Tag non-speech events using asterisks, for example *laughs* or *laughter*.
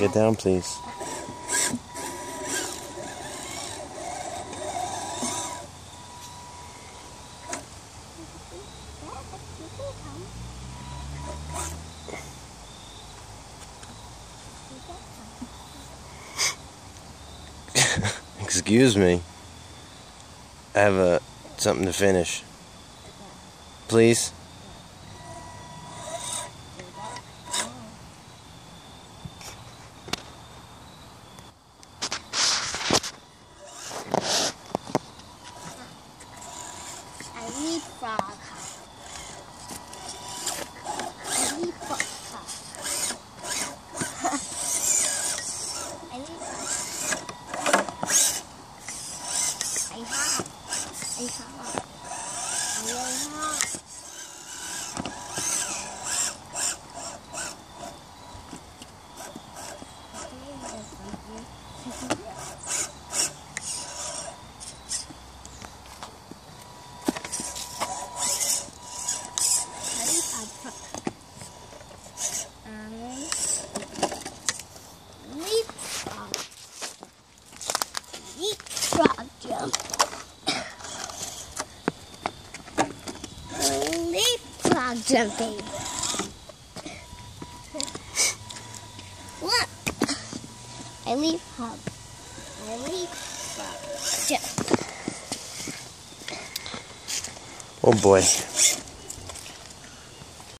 Get down, please. *laughs* Excuse me. I have a uh, something to finish. Please. I need frog. I need frog. I need I have. I have. I Jumping. Look. I leapfrog. I leapfrog jump. Oh boy.